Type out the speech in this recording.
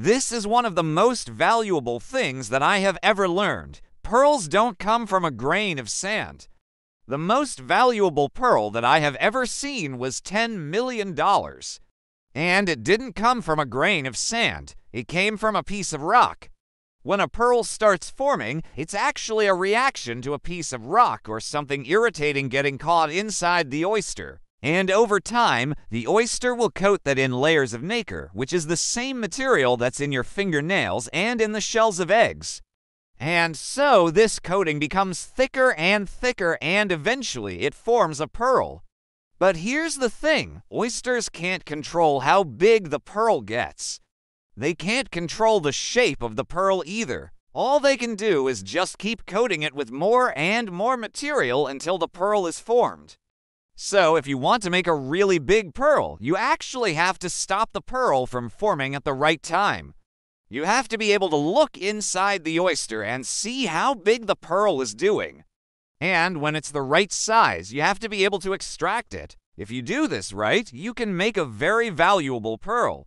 This is one of the most valuable things that I have ever learned. Pearls don't come from a grain of sand. The most valuable pearl that I have ever seen was $10 million. And it didn't come from a grain of sand, it came from a piece of rock. When a pearl starts forming, it's actually a reaction to a piece of rock or something irritating getting caught inside the oyster. And over time, the oyster will coat that in layers of nacre, which is the same material that's in your fingernails and in the shells of eggs. And so this coating becomes thicker and thicker, and eventually it forms a pearl. But here's the thing oysters can't control how big the pearl gets. They can't control the shape of the pearl either. All they can do is just keep coating it with more and more material until the pearl is formed. So, if you want to make a really big pearl, you actually have to stop the pearl from forming at the right time. You have to be able to look inside the oyster and see how big the pearl is doing. And when it's the right size, you have to be able to extract it. If you do this right, you can make a very valuable pearl.